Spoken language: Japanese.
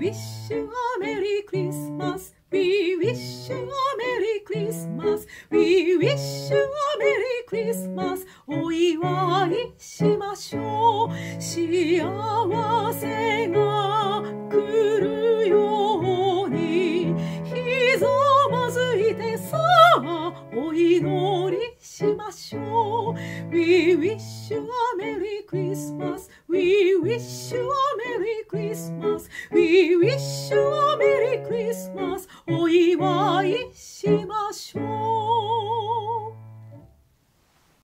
wish you a Merry Christmas. We wish you a Merry Christmas. We wish you a Merry Christmas. お祝いしましょう。幸せが来るように。ひざまずいてさあ、お祈りしましょう。We wish you a Merry Christmas. We wish you a Merry Christmas. We We wish you a Merry Christmas お祝いし